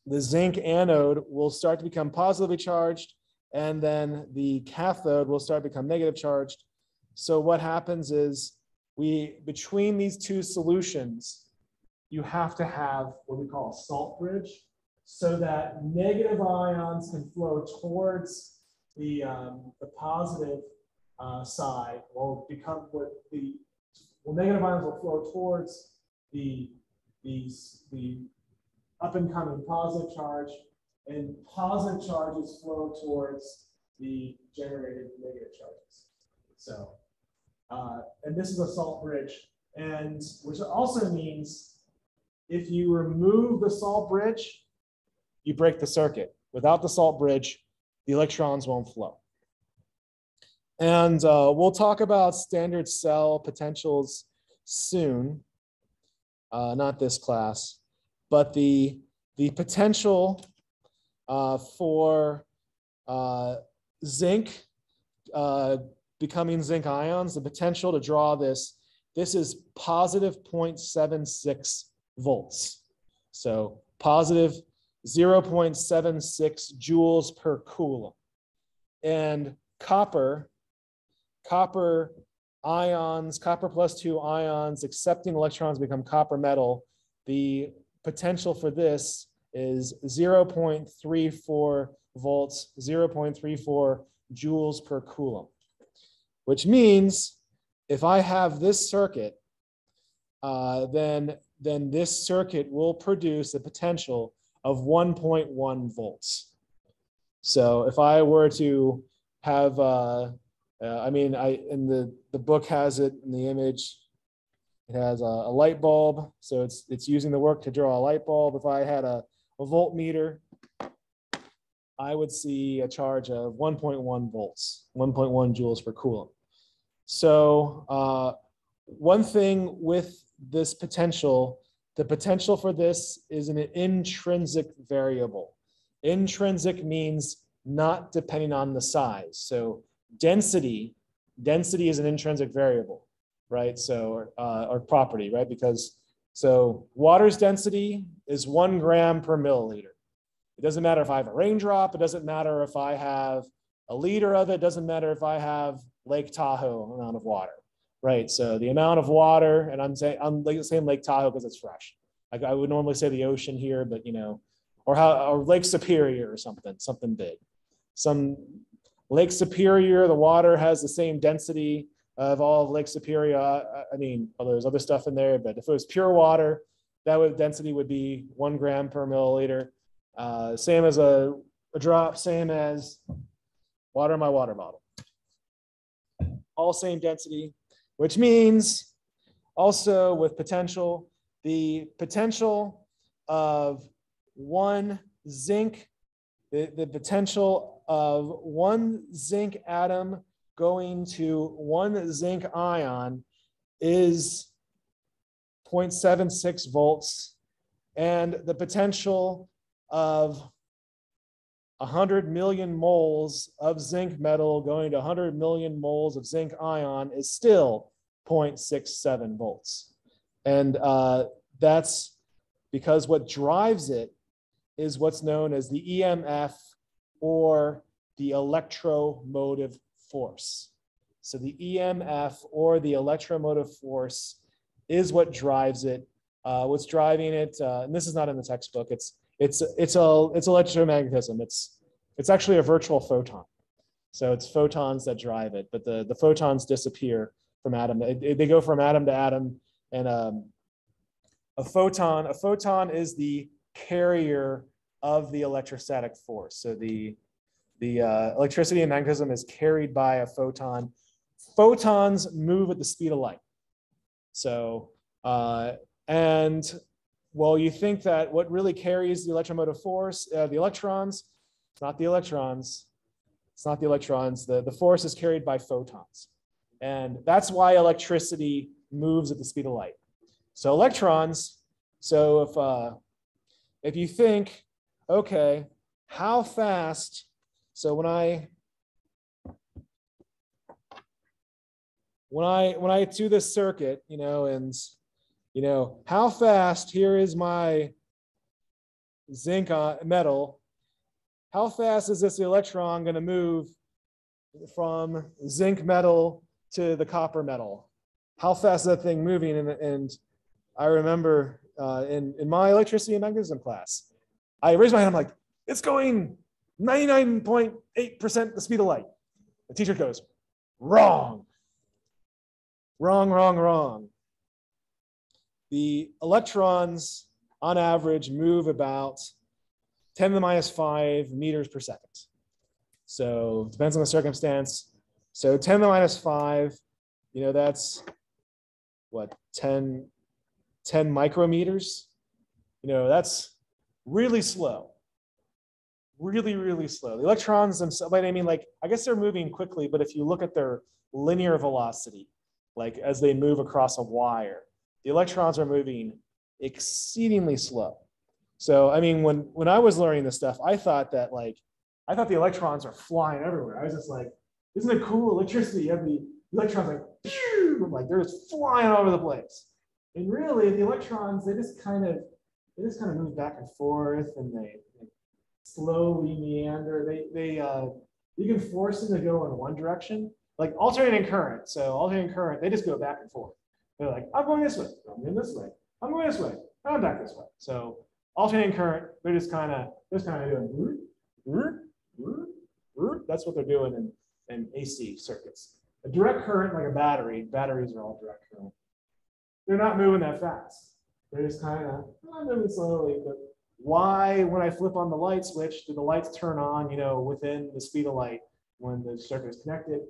the zinc anode will start to become positively charged, and then the cathode will start to become negative charged. So what happens is we, between these two solutions, you have to have what we call a salt bridge so that negative ions can flow towards the, um, the positive uh, side will become what the well, negative ions will flow towards the these the up and coming positive charge, and positive charges flow towards the generated negative charges. So, uh, and this is a salt bridge, and which also means if you remove the salt bridge, you break the circuit. Without the salt bridge, the electrons won't flow. And uh, we'll talk about standard cell potentials soon, uh, not this class, but the, the potential uh, for uh, zinc uh, becoming zinc ions, the potential to draw this, this is positive 0.76 volts. So positive 0.76 joules per coulomb. And copper copper ions, copper plus two ions, accepting electrons become copper metal. The potential for this is 0.34 volts, 0.34 joules per coulomb, which means if I have this circuit, uh, then, then this circuit will produce a potential of 1.1 volts. So if I were to have, uh, uh, I mean, I, in the, the book has it in the image. It has a, a light bulb, so it's, it's using the work to draw a light bulb. If I had a, a voltmeter, I would see a charge of 1.1 volts, 1.1 joules per coulomb. So uh, one thing with this potential, the potential for this is an intrinsic variable. Intrinsic means not depending on the size. So density, density is an intrinsic variable, right? So, uh, or property, right? Because so water's density is one gram per milliliter. It doesn't matter if I have a raindrop. It doesn't matter if I have a liter of it. It doesn't matter if I have Lake Tahoe amount of water, right? So the amount of water, and I'm saying I'm saying Lake Tahoe because it's fresh. I would normally say the ocean here, but you know, or how or Lake Superior or something, something big. Some Lake Superior, the water has the same density of all of Lake Superior. I mean, well, there's other stuff in there, but if it was pure water, that would density would be one gram per milliliter. Uh, same as a, a drop, same as water in my water bottle. All same density, which means also with potential, the potential of one zinc, the, the potential of one zinc atom going to one zinc ion is 0.76 volts. And the potential of 100 million moles of zinc metal going to 100 million moles of zinc ion is still 0.67 volts. And uh, that's because what drives it is what's known as the EMF or the electromotive force. So the EMF or the electromotive force is what drives it. Uh, what's driving it, uh, and this is not in the textbook, it's it's it's a it's electromagnetism. It's it's actually a virtual photon. So it's photons that drive it, but the the photons disappear from atom. They, they go from atom to atom, and um, a photon a photon is the carrier of the electrostatic force. So the the uh, electricity and magnetism is carried by a photon. Photons move at the speed of light. So uh, and well, you think that what really carries the electromotive force, uh, the electrons, it's not the electrons. It's not the electrons. The, the force is carried by photons. And that's why electricity moves at the speed of light. So electrons, so if, uh, if you think, okay, how fast, so when I, when I, when I do this circuit, you know, and you know, how fast, here is my zinc metal, how fast is this electron going to move from zinc metal to the copper metal? How fast is that thing moving? And, and I remember uh, in, in my electricity and magnetism class, I raised my hand, I'm like, it's going 99.8% the speed of light. The teacher goes, wrong, wrong, wrong, wrong the electrons on average move about 10 to the minus 5 meters per second. So depends on the circumstance. So 10 to the minus 5, you know, that's what, 10, 10 micrometers? You know, that's really slow. Really, really slow. The electrons themselves, I mean, like, I guess they're moving quickly, but if you look at their linear velocity, like as they move across a wire, the electrons are moving exceedingly slow. So, I mean, when, when I was learning this stuff, I thought that like, I thought the electrons are flying everywhere. I was just like, isn't it cool? Electricity, you have the electrons like, pew, like they're just flying all over the place. And really the electrons, they just kind of, they just kind of move back and forth and they, they slowly meander. They, they, uh, you can force them to go in one direction, like alternating current. So alternating current, they just go back and forth. They're like, I'm going this way, I'm going this way, I'm going this way, I'm back this way. So alternating current, they're just kind of just kind of doing that's what they're doing in, in AC circuits. A direct current, like a battery, batteries are all direct current. They're not moving that fast. They're just kind of eh, moving slowly, but why, when I flip on the light switch, do the lights turn on, you know, within the speed of light when the circuit is connected?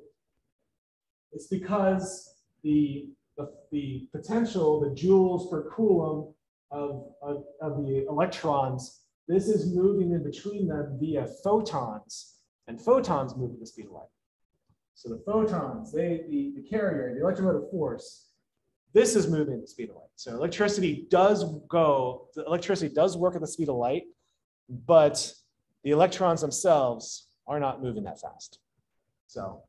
It's because the, the, the potential, the joules per coulomb of, of, of the electrons, this is moving in between them via photons, and photons move at the speed of light. So the photons, they, the, the carrier, the electromotive force, this is moving at the speed of light. So electricity does go, the electricity does work at the speed of light, but the electrons themselves are not moving that fast. So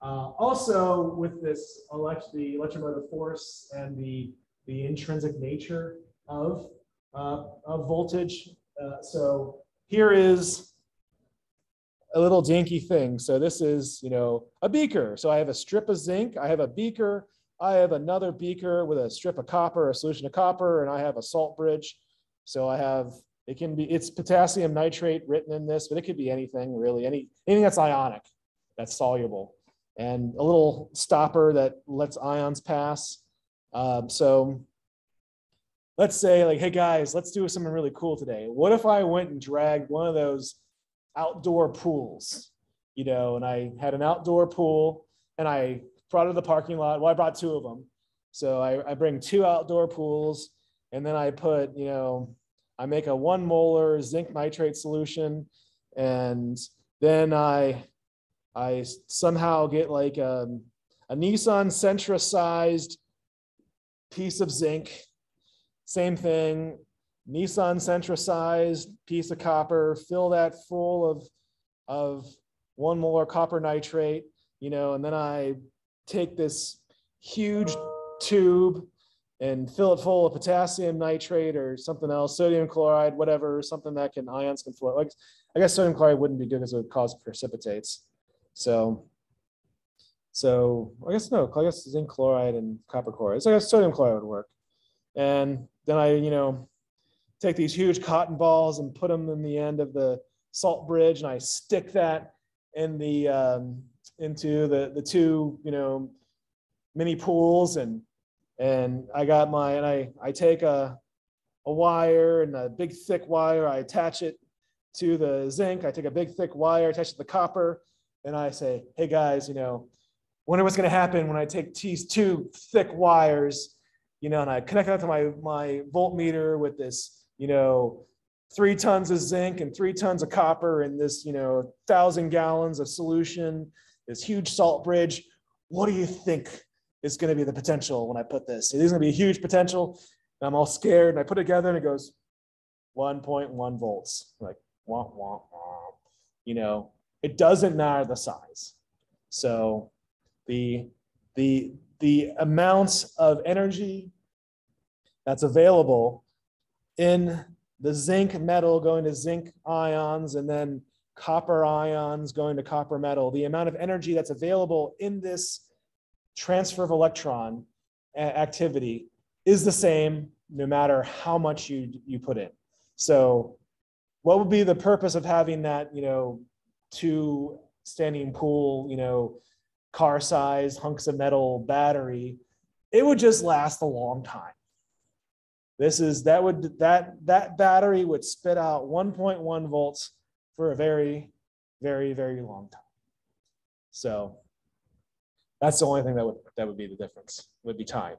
uh, also with this elect the electromotive force and the, the intrinsic nature of, uh, of voltage. Uh, so here is a little dinky thing. So this is, you know, a beaker. So I have a strip of zinc, I have a beaker, I have another beaker with a strip of copper, a solution of copper, and I have a salt bridge. So I have, it can be, it's potassium nitrate written in this, but it could be anything really, any, anything that's ionic, that's soluble. And a little stopper that lets ions pass. Um, so let's say like, hey guys, let's do something really cool today. What if I went and dragged one of those outdoor pools, you know, and I had an outdoor pool and I brought it to the parking lot. Well, I brought two of them. So I, I bring two outdoor pools and then I put, you know, I make a one molar zinc nitrate solution and then I I somehow get like a, a Nissan Sentra sized piece of zinc. Same thing, Nissan Sentra sized piece of copper, fill that full of, of one molar copper nitrate, you know, and then I take this huge tube and fill it full of potassium nitrate or something else, sodium chloride, whatever, something that can ions can flow. Like I guess sodium chloride wouldn't be good because it would cause precipitates. So, so I guess no, I guess zinc chloride and copper chloride. So I guess sodium chloride would work. And then I, you know, take these huge cotton balls and put them in the end of the salt bridge, and I stick that in the um, into the the two, you know, mini pools, and and I got my and I I take a a wire and a big thick wire, I attach it to the zinc. I take a big thick wire, attach it to the copper, and I say, hey guys, you know, wonder what's going to happen when I take these two thick wires, you know, and I connect that to my, my voltmeter with this, you know, three tons of zinc and three tons of copper and this, you know, thousand gallons of solution, this huge salt bridge. What do you think is going to be the potential when I put this? There's going to be a huge potential. And I'm all scared and I put it together and it goes 1.1 volts. Like, wah, wah, wah. You know, it doesn't matter the size. So the, the, the amounts of energy that's available in the zinc metal going to zinc ions and then copper ions going to copper metal, the amount of energy that's available in this transfer of electron activity is the same no matter how much you, you put in. So what would be the purpose of having that, you know, two standing pool, you know, car size hunks of metal battery, it would just last a long time. This is that would that that battery would spit out 1.1 volts for a very, very, very long time. So that's the only thing that would that would be the difference, would be time.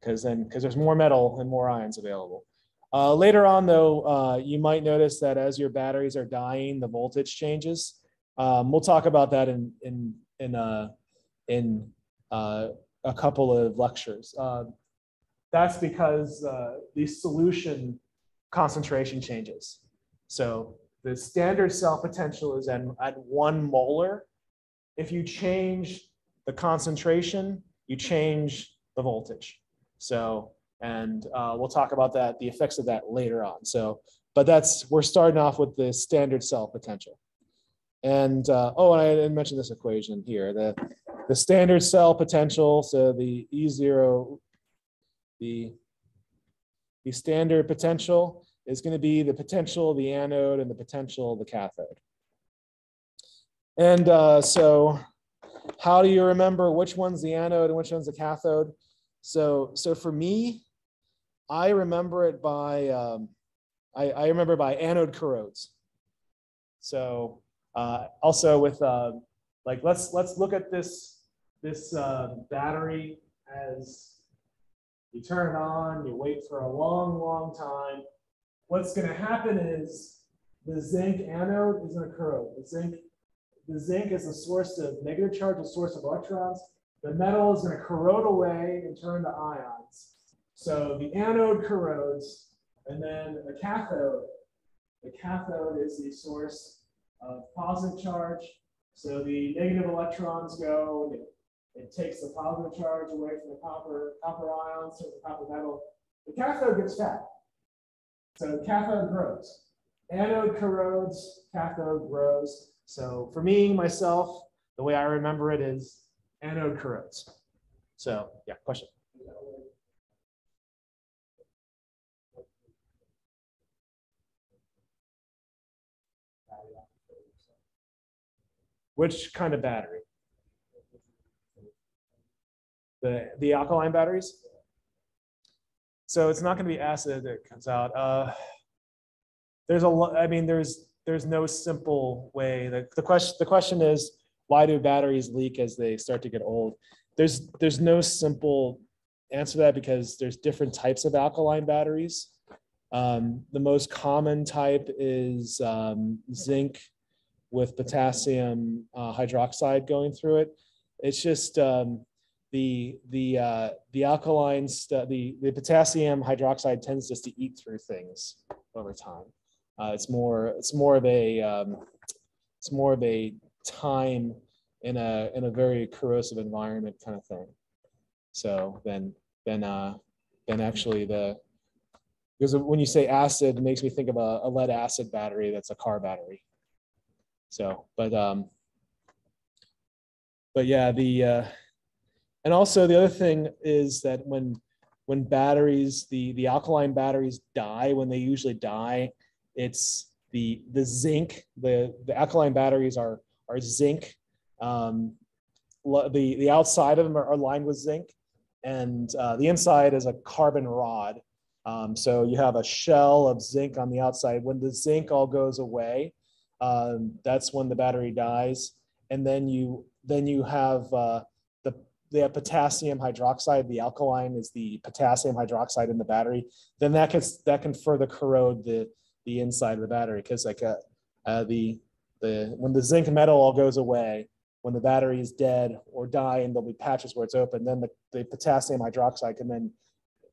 Because then because there's more metal and more ions available. Uh, later on, though, uh, you might notice that as your batteries are dying, the voltage changes. Um, we'll talk about that in in in uh, in uh, a couple of lectures. That's because uh, the solution concentration changes. So the standard cell potential is at, at one molar. If you change the concentration, you change the voltage. So, and uh, we'll talk about that, the effects of that later on. So, but that's, we're starting off with the standard cell potential. And, uh, oh, and I didn't mention this equation here, the, the standard cell potential, so the E0, the, the standard potential is going to be the potential of the anode and the potential of the cathode. And uh, so how do you remember which one's the anode and which one's the cathode? So, so for me, I remember it by, um, I, I remember by anode corrodes. So uh, also with uh, like let's let's look at this this uh, battery as you turn it on, you wait for a long, long time. What's going to happen is the zinc anode is going to corrode. The zinc the zinc is a source of negative charge, a source of electrons. The metal is going to corrode away and turn to ions. So the anode corrodes, and then the cathode. The cathode is the source of positive charge. So the negative electrons go, it, takes the positive charge away from the copper, copper ions to the copper metal. The cathode gets fat. So cathode grows. Anode corrodes, cathode grows. So for me, myself, the way I remember it is anode corrodes. So yeah, question. Which kind of battery? The, the alkaline batteries? So it's not going to be acid that comes out. Uh, there's a lot, I mean, there's, there's no simple way. The, the question, the question is, why do batteries leak as they start to get old? There's, there's no simple answer to that because there's different types of alkaline batteries. Um, the most common type is um, zinc with potassium uh, hydroxide going through it. It's just um, the the uh, the alkaline st- the the potassium hydroxide tends just to eat through things over time. Uh, it's more it's more of a um, it's more of a time in a in a very corrosive environment kind of thing. So then then uh, then actually the because when you say acid, it makes me think of a, a lead acid battery that's a car battery. So, but um, but yeah, the uh, and also the other thing is that when when batteries the the alkaline batteries die when they usually die it's the the zinc the the alkaline batteries are are zinc. Um, the the outside of them are, lined with zinc. And uh, the inside is a carbon rod. Um, so you have a shell of zinc on the outside. When the zinc all goes away um, that's when the battery dies. And then you then you have uh, the potassium hydroxide the alkaline is the potassium hydroxide in the battery then that can that can further corrode the the inside of the battery. Because like uh, uh, the the when the zinc metal all goes away when the battery is dead or and there'll be patches where it's open then the, the potassium hydroxide can then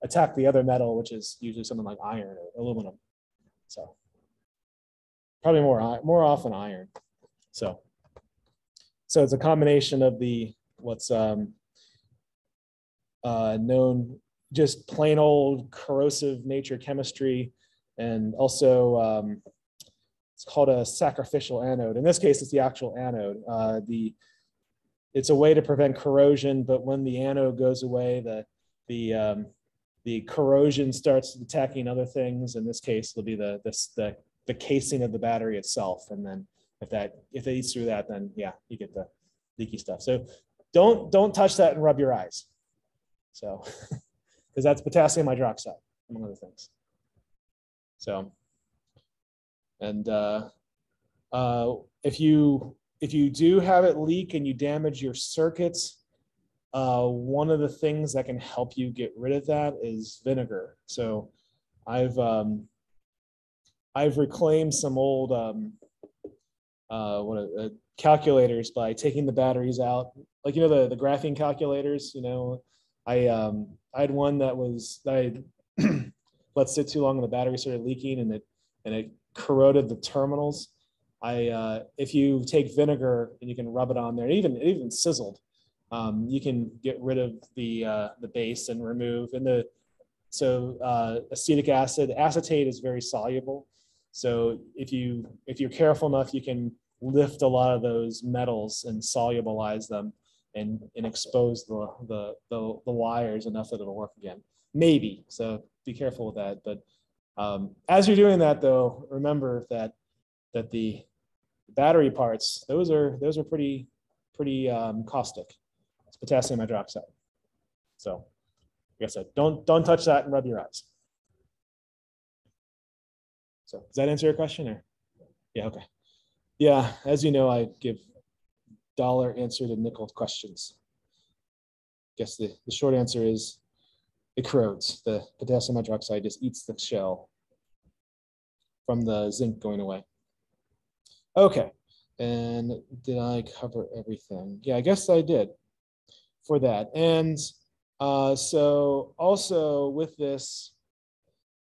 attack the other metal which is usually something like iron or aluminum. So probably more more often iron. So so it's a combination of the what's um uh known just plain old corrosive nature chemistry and also um, it's called a sacrificial anode. In this case, it's the actual anode. Uh, the it's a way to prevent corrosion, but when the anode goes away, the the um, the corrosion starts attacking other things. In this case, it'll be the this the the casing of the battery itself, and then if that if it eats through that, then yeah, you get the leaky stuff. So don't don't touch that and rub your eyes. So because that's potassium hydroxide, among other things. So, and uh, uh, if you if you do have it leak and you damage your circuits, uh, one of the things that can help you get rid of that is vinegar. So, I've um, I've reclaimed some old um, uh, what uh, calculators by taking the batteries out, like you know the the graphing calculators. You know, I um, I had one that was I let sit too long and the battery started leaking and it and it corroded the terminals. I uh, if you take vinegar and you can rub it on there, it even it even sizzled. Um, you can get rid of the uh, the base and remove and the so uh, acetic acid acetate is very soluble. So if you if you're careful enough, you can lift a lot of those metals and solubilize them and and expose the the the, the wires enough that it'll work again. Maybe so be careful with that. But um, as you're doing that, though, remember that that the battery parts those are those are pretty pretty um, caustic. It's potassium hydroxide. So, like I said, don't don't touch that and rub your eyes. So does that answer your question or? Yeah, okay. Yeah, as you know, I give dollar answer to nickel questions. Guess the, the short answer is it corrodes. The potassium hydroxide just eats the shell from the zinc going away. Okay, and did I cover everything? Yeah, I guess I did for that. And uh, so also with this,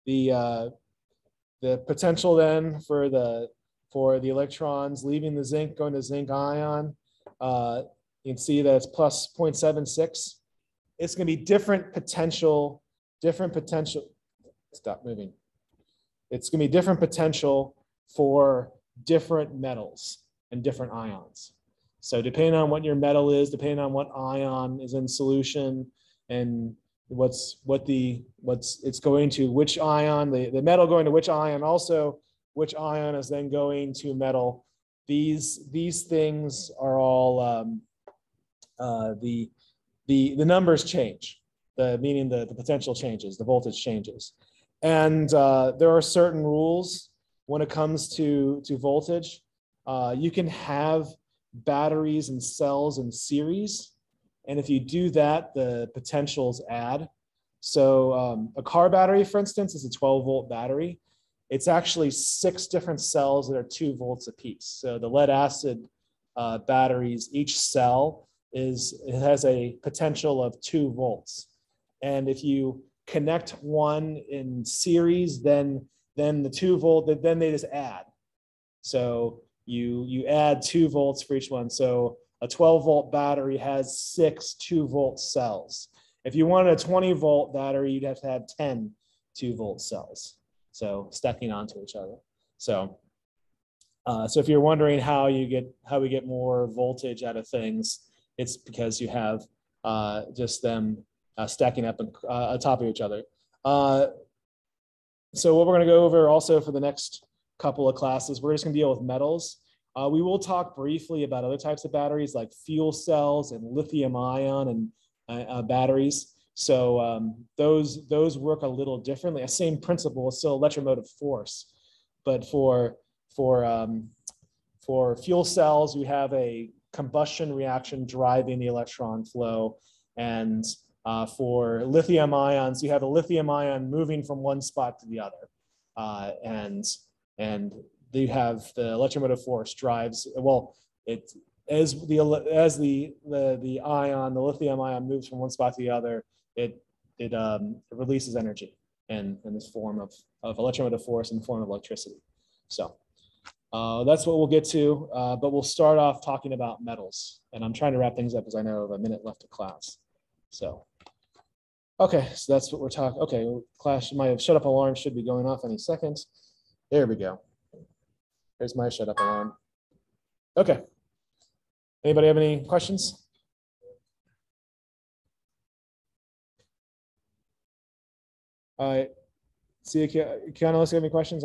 the uh, the potential then for the for the electrons leaving the zinc going to zinc ion, uh, you can see that it's plus 0.76. It's going to be different potential, different potential. Stop moving. It's going to be different potential for different metals and different ions. So depending on what your metal is, depending on what ion is in solution and what's what the what's it's going to which ion the, the metal going to which ion also which ion is then going to metal these these things are all um, uh, the the the numbers change the meaning the, the potential changes the voltage changes and uh, there are certain rules when it comes to to voltage uh, you can have batteries and cells in series and if you do that, the potentials add. So um, a car battery, for instance, is a 12 volt battery. It's actually six different cells that are two volts apiece. So the lead acid uh, batteries, each cell is it has a potential of two volts. And if you connect one in series, then then the two volt, then they just add. So you you add two volts for each one. So a 12 volt battery has six two volt cells. If you wanted a 20 volt battery, you'd have to have 10 two volt cells. So stacking onto each other. So, uh, so if you're wondering how you get how we get more voltage out of things, it's because you have uh, just them uh, stacking up on, uh, top of each other. Uh, so what we're going to go over also for the next couple of classes, we're just going to deal with metals. Uh, we will talk briefly about other types of batteries like fuel cells and lithium ion and batteries. So um, those those work a little differently. Same principle, still electromotive force, but for for um, for fuel cells, you have a combustion reaction driving the electron flow, and uh, for lithium ions, you have a lithium ion moving from one spot to the other, uh, and and you have the electromotive force drives, well, it, as the, as the, the, the ion, the lithium ion moves from one spot to the other, it, it, um, it releases energy in, in this form of, of electromotive force in the form of electricity. So uh, that's what we'll get to, uh, but we'll start off talking about metals. And I'm trying to wrap things up as I know of a minute left of class. So, okay, so that's what we're talking. Okay, class, my shut up alarm should be going off any second. There we go. There's my shut up alarm. Okay. Anybody have any questions? Right. See Keanu, unless you have any questions.